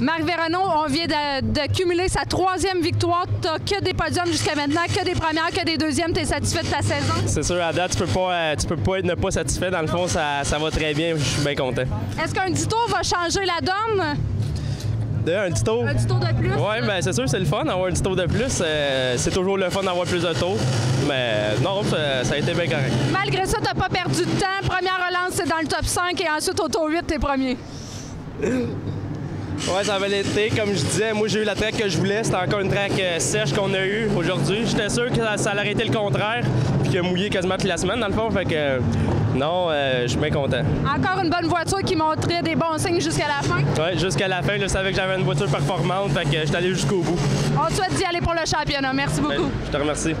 Marc Véronneau, on vient de, de cumuler sa troisième victoire. T'as que des podiums jusqu'à maintenant, que des premières, que des deuxièmes. T'es satisfait de ta saison? C'est sûr, à date, tu peux pas, euh, tu peux pas être ne pas satisfait. Dans le fond, ça, ça va très bien. Je suis bien content. Est-ce qu'un petit tour va changer la donne? D'ailleurs, un petit tour. Un petit tour de plus? Oui, ben c'est sûr, c'est le fun d'avoir un petit tour de plus. Euh, c'est toujours le fun d'avoir plus de tours. Mais non, ça, ça a été bien correct. Malgré ça, t'as pas perdu de temps. Première relance, c'est dans le top 5 et ensuite au tour 8, t'es premier. Ouais, ça avait été. Comme je disais, moi, j'ai eu la track que je voulais. C'était encore une track euh, sèche qu'on a eue aujourd'hui. J'étais sûr que ça, ça allait été le contraire, puis qu'il a mouillé quasiment toute la semaine, dans le fond. Fait que, euh, non, euh, je suis bien content. Encore une bonne voiture qui montrait des bons signes jusqu'à la fin? Ouais, jusqu'à la fin, je savais que j'avais une voiture performante, fait que j'étais allé jusqu'au bout. On te souhaite d'y aller pour le championnat. Merci beaucoup. Je te remercie.